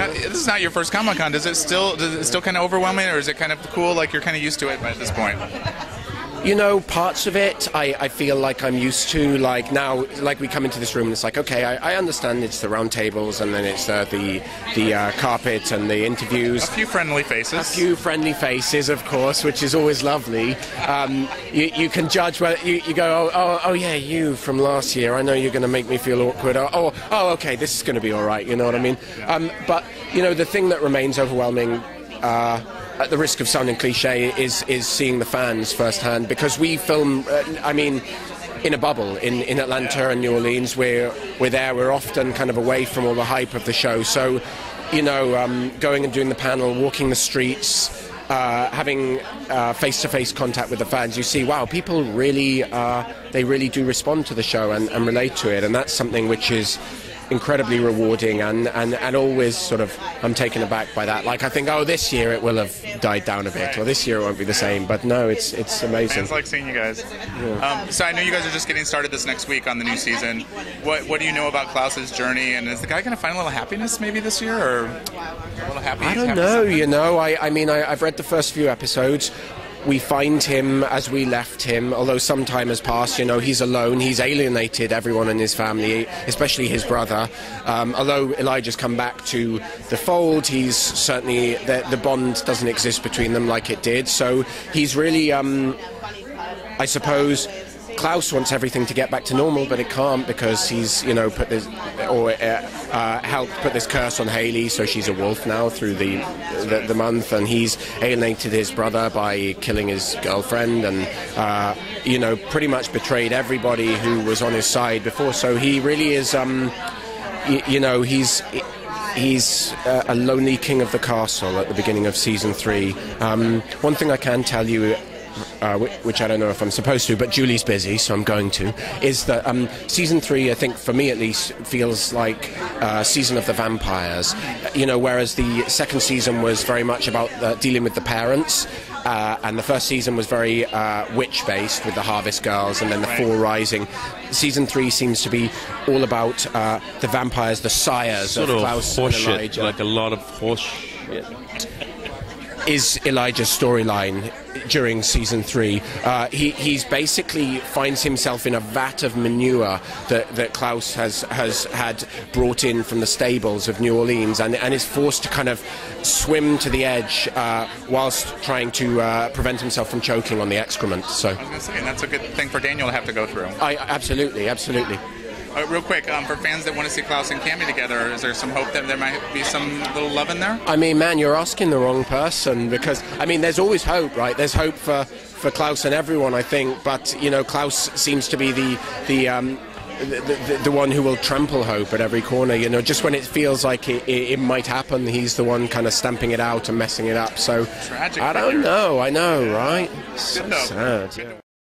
Now, this is not your first Comic Con. Does it still does it still kind of overwhelming, or is it kind of cool? Like you're kind of used to it at this point? You know, parts of it I, I feel like I'm used to. Like now, like we come into this room and it's like, okay, I, I understand it's the round tables and then it's uh, the the uh, carpet and the interviews. A few friendly faces. A few friendly faces, of course, which is always lovely. Um, you, you can judge whether you, you go, oh, oh, oh, yeah, you from last year. I know you're going to make me feel awkward. Oh, oh, oh, okay, this is going to be all right. You know what I mean? Um, but you know, the thing that remains overwhelming. Uh, at the risk of sounding cliche, is is seeing the fans firsthand because we film. Uh, I mean, in a bubble in, in Atlanta and New Orleans. We're we're there. We're often kind of away from all the hype of the show. So, you know, um, going and doing the panel, walking the streets. Uh, having face to face contact with the fans, you see, wow, people really, uh, they really do respond to the show and, and relate to it, and that's something which is incredibly rewarding and, and, and always sort of I'm taken aback by that. Like I think, oh, this year it will have died down a bit, or this year it won't be the same. But no, it's it's amazing. Fans like seeing you guys. Yeah. Um, so I know you guys are just getting started this next week on the new season. What what do you know about Klaus's journey, and is the guy going to find a little happiness maybe this year, or a little happy? I don't know. You know, I I mean, I, I've read the first few episodes we find him as we left him, although some time has passed. You know, he's alone. He's alienated everyone in his family, especially his brother. Um, although Elijah's come back to the fold, he's certainly the, the, bond doesn't exist between them like it did. So he's really, um, I suppose. Klaus wants everything to get back to normal, but it can't because he's, you know, put this or uh, uh, helped put this curse on Hayley, so she's a wolf now through the, the, the month, and he's alienated his brother by killing his girlfriend, and uh, you know, pretty much betrayed everybody who was on his side before. So he really is, um, y- you know, he's he's uh, a lonely king of the castle at the beginning of season three. Um, one thing I can tell you uh, which I don't know if I'm supposed to, but Julie's busy, so I'm going to, is that um, season three, I think for me at least, feels like uh, season of the vampires. You know, whereas the second season was very much about uh, dealing with the parents. Uh, and the first season was very uh, witch based with the Harvest Girls and then the Four Rising. Season three seems to be all about uh, the vampires, the sires sort of, of Klaus and Elijah. like a lot of horse is Elijah's storyline during season three. Uh, he he's basically finds himself in a vat of manure that, that Klaus has has had brought in from the stables of New Orleans, and, and is forced to kind of swim to the edge uh, whilst trying to uh, prevent himself from choking on the excrement. So, I was going to say, and that's a good thing for Daniel to have to go through. I absolutely, absolutely. Uh, real quick, um, for fans that want to see Klaus and Cami together, is there some hope that there might be some little love in there? I mean, man, you're asking the wrong person because I mean, there's always hope, right? There's hope for for Klaus and everyone, I think. But you know, Klaus seems to be the the. Um, the, the, the, one who will trample hope at every corner. You know, just when it feels like it, it, it might happen, he's the one kind of stamping it out and messing it up. So Tragic I don't figure. know. I know, right? So sad. Yeah.